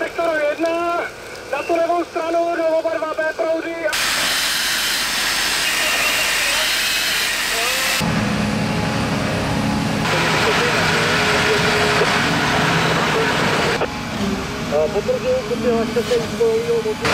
sektoru 1, na tu levou stranu do oba dva B proudí. Potvrdil, že se vlastně se uspojil motor.